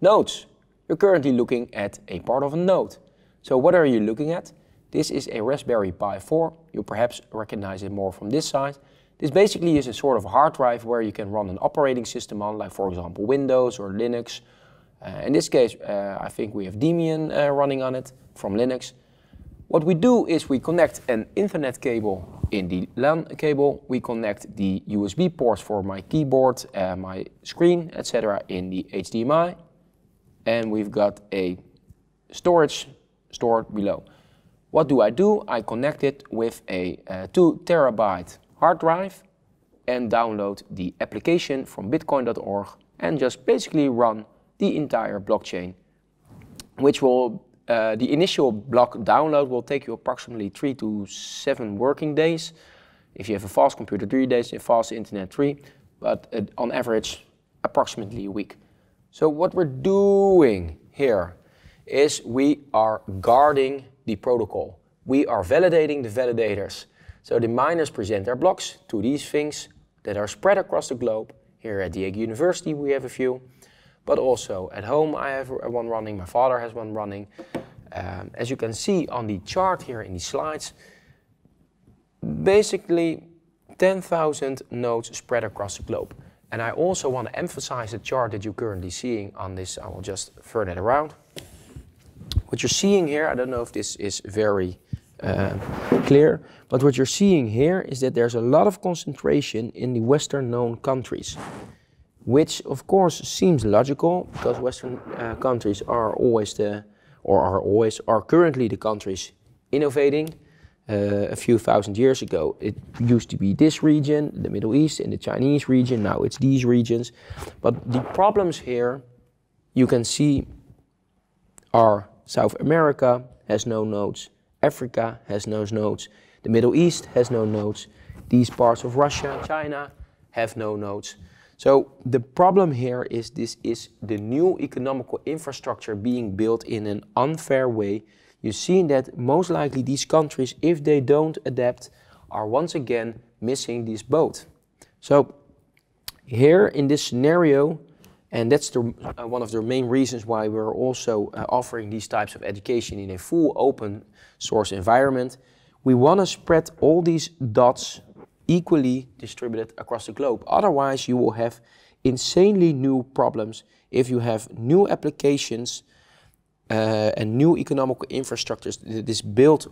nodes. You're currently looking at a part of a node. So what are you looking at? This is a Raspberry Pi 4. You perhaps recognize it more from this side. This basically is a sort of hard drive where you can run an operating system on, like for example Windows or Linux. Uh, in this case, uh, I think we have Debian uh, running on it from Linux. What we do is we connect an Ethernet cable in the LAN cable. We connect the USB ports for my keyboard, uh, my screen, etc. in the HDMI. And we've got a storage stored below. What do I do? I connect it with a uh, 2 terabyte hard drive and download the application from bitcoin.org and just basically run the entire blockchain, which will, uh, the initial block download will take you approximately three to seven working days. If you have a fast computer, three days, a fast internet, three, but uh, on average, approximately a week. So what we're doing here is we are guarding the protocol. We are validating the validators. So the miners present their blocks to these things that are spread across the globe. Here at Hague University we have a few, but also at home I have one running, my father has one running. Um, as you can see on the chart here in the slides, basically 10,000 nodes spread across the globe. And I also want to emphasize the chart that you're currently seeing on this. I will just turn it around. What you're seeing here, I don't know if this is very uh, clear. But what you're seeing here is that there's a lot of concentration in the Western known countries, which of course seems logical because Western uh, countries are always the, or are always, are currently the countries innovating. Uh, a few thousand years ago, it used to be this region, the Middle East and the Chinese region. Now it's these regions. But the problems here, you can see, are South America has no nodes, Africa has no nodes. The Middle East has no nodes. These parts of Russia, and China have no nodes. So the problem here is this is the new economical infrastructure being built in an unfair way. You see that most likely these countries, if they don't adapt, are once again missing this boat. So here in this scenario, and that's the, uh, one of the main reasons why we're also uh, offering these types of education in a full open source environment. We want to spread all these dots equally distributed across the globe. Otherwise, you will have insanely new problems if you have new applications uh, and new economical infrastructures that is built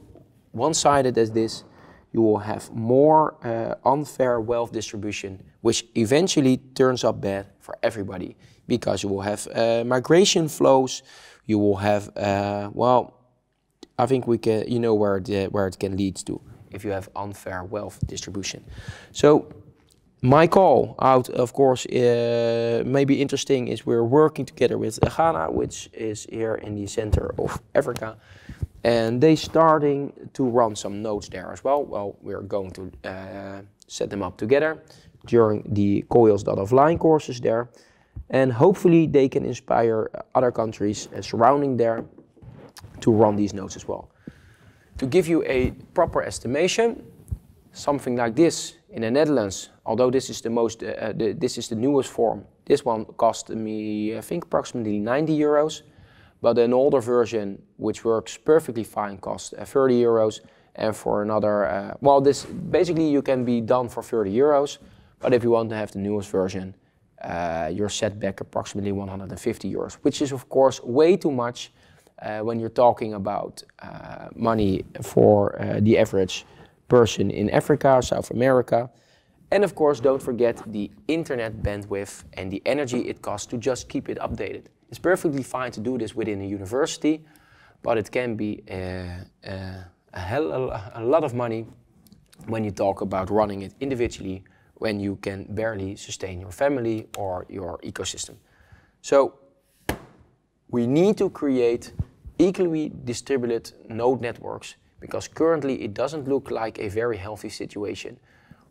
one-sided as this, you will have more uh, unfair wealth distribution, which eventually turns up bad for everybody because you will have uh, migration flows, you will have, uh, well, I think we can, you know where it, where it can lead to if you have unfair wealth distribution. So my call out, of course, uh, maybe interesting is we're working together with Ghana, which is here in the center of Africa. And they starting to run some nodes there as well. Well, we're going to uh, set them up together during the Koios.offline courses there and hopefully they can inspire other countries surrounding there to run these nodes as well. To give you a proper estimation, something like this in the Netherlands, although this is the most, uh, the, this is the newest form, this one cost me, I think, approximately 90 euros. But an older version, which works perfectly fine, costs uh, 30 euros. And for another, uh, well, this basically you can be done for 30 euros. But if you want to have the newest version, uh, you're set back approximately 150 euros, which is of course way too much when you're talking about money for the average person in Africa, South America. And of course, don't forget the internet bandwidth and the energy it costs to just keep it updated. It's perfectly fine to do this within a university, but it can be a, uh, uh, a, hell, a, a lot of money when you talk about running it individually when you can barely sustain your family or your ecosystem. So we need to create equally distributed node networks because currently it doesn't look like a very healthy situation.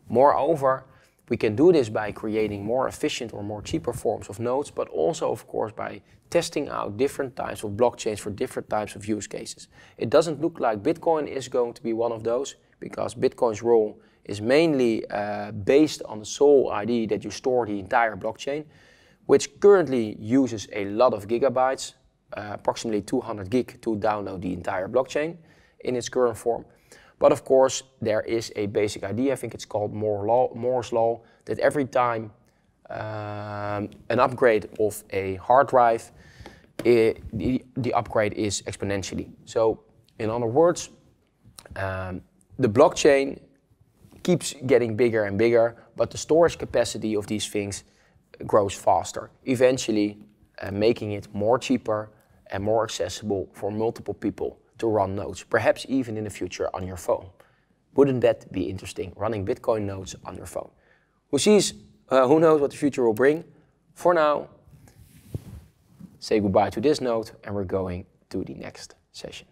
Moreover, we can do this by creating more efficient or more cheaper forms of nodes, but also, of course, by testing out different types of blockchains for different types of use cases. It doesn't look like Bitcoin is going to be one of those because Bitcoin's role is mainly uh, based on the sole ID that you store the entire blockchain. which currently uses a lot of gigabytes, uh, approximately 200 gig to download the entire blockchain in its current form. But of course, there is a basic idea, I think it's called Moore's Law, Moore's Law that every time um, an upgrade of a hard drive, it, the, the upgrade is exponentially. So in other words, um, the blockchain keeps getting bigger and bigger, but the storage capacity of these things grows faster, eventually uh, making it more cheaper and more accessible for multiple people to run nodes, perhaps even in the future on your phone. Wouldn't that be interesting, running Bitcoin nodes on your phone? Who sees, uh, who knows what the future will bring? For now, say goodbye to this node and we're going to the next session.